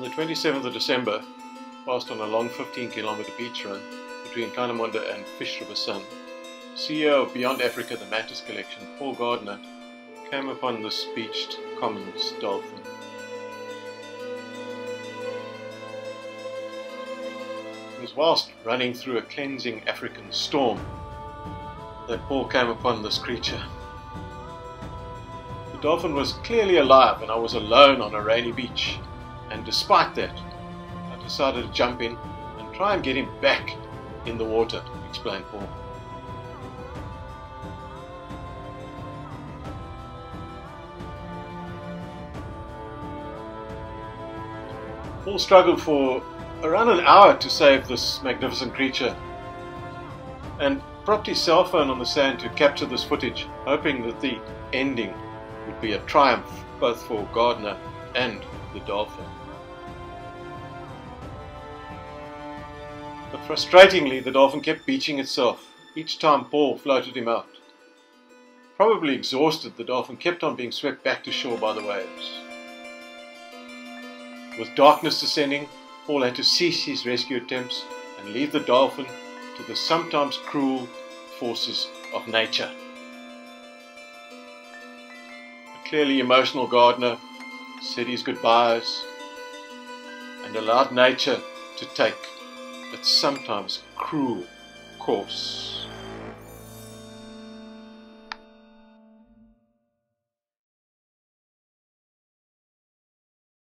On the 27th of December, whilst on a long 15 kilometer beach run between Kleinemond and Fish River Sun, CEO of Beyond Africa, the Mantis Collection, Paul Gardiner, came upon this beached commons dolphin. It was whilst running through a cleansing African storm that Paul came upon this creature. The dolphin was clearly alive and I was alone on a rainy beach. And despite that, I decided to jump in and try and get him back in the water, explained Paul. Paul struggled for around an hour to save this magnificent creature and propped his cell phone on the sand to capture this footage, hoping that the ending would be a triumph both for Gardiner and the dolphin. But frustratingly, the dolphin kept beaching itself each time Paul floated him out. Probably exhausted, the dolphin kept on being swept back to shore by the waves. With darkness descending, Paul had to cease his rescue attempts and leave the dolphin to the sometimes cruel forces of nature. A clearly emotional Gardiner said his goodbyes and allowed nature to take its sometimes cruel course.